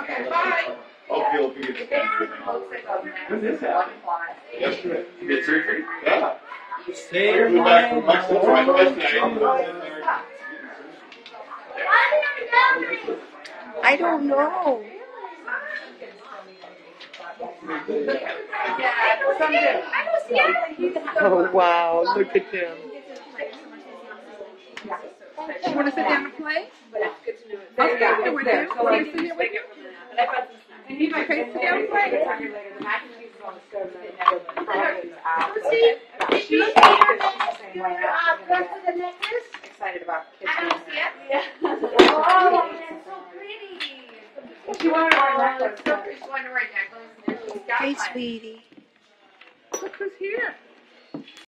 Okay, bye. Hopefully it'll be good. When this happen? Yesterday. You did surgery? Yeah. Stay Flew back from Mexico right yesterday. I don't know. Oh wow, look at them. You want to sit down and play? Okay, here we go. Can you sit here with you? Okay, sit down and play. Excited about kids. Oh, that's so pretty. She wanted to wear necklace. She's going to wear necklace. and Hey, sweetie. Look who's here.